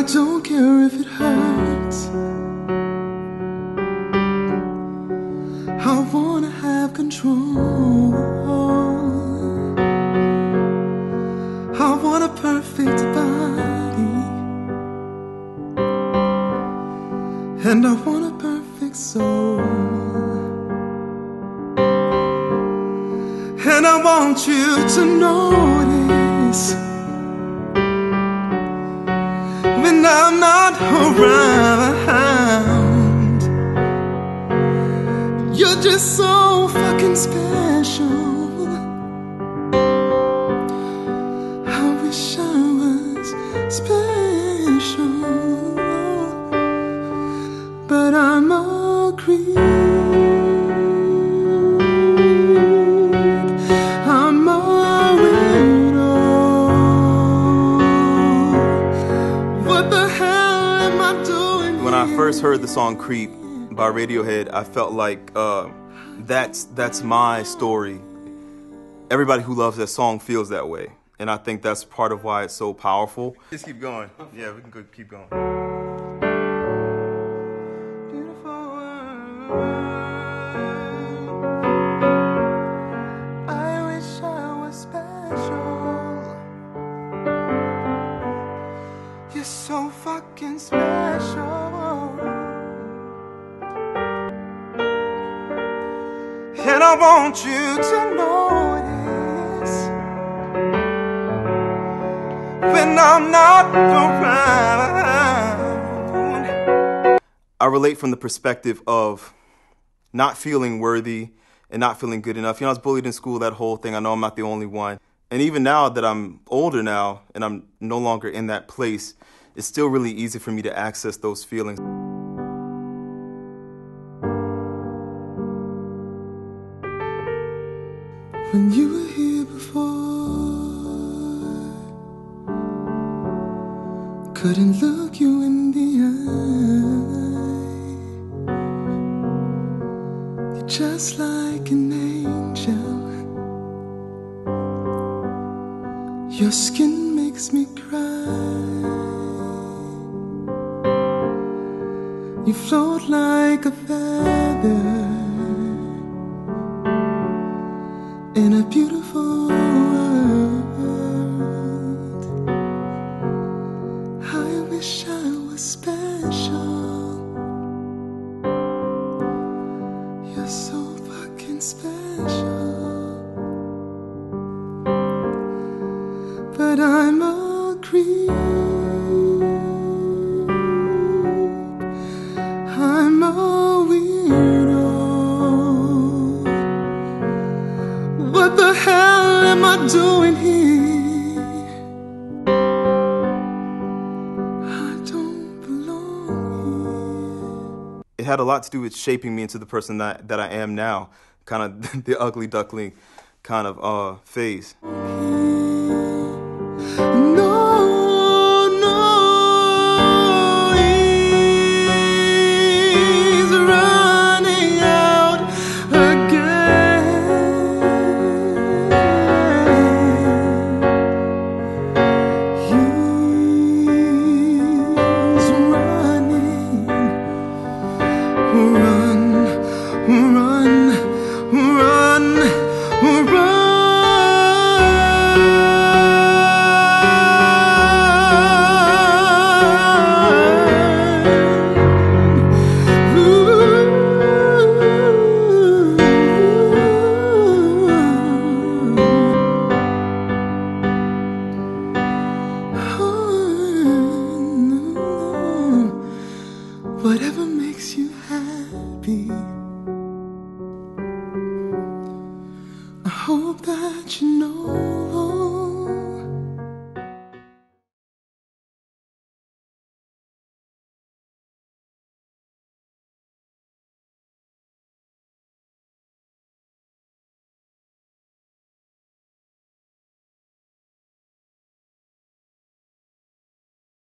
I don't care if it hurts. I wanna have control. I want a perfect body. And I want a perfect soul. And I want you to notice I'm not around. You're just so fucking special. I wish I When I first heard the song "Creep" by Radiohead, I felt like uh, that's that's my story. Everybody who loves that song feels that way, and I think that's part of why it's so powerful. Just keep going. Yeah, we can go, keep going. So fucking special. And I want you to notice when I'm not around. I relate from the perspective of not feeling worthy and not feeling good enough. You know, I was bullied in school, that whole thing. I know I'm not the only one. And even now that I'm older now and I'm no longer in that place, it's still really easy for me to access those feelings. When you were here before, couldn't look you in the eye. You're just like an angel. Your skin makes me cry. You float like a feather in a beautiful world. I wish I was special. You're so fucking special. But I'm a creep. The hell am I doing here? I don't belong It had a lot to do with shaping me into the person that, that I am now, kind of the ugly duckling kind of uh, phase. Makes you happy. I hope that you know